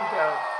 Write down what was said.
to go.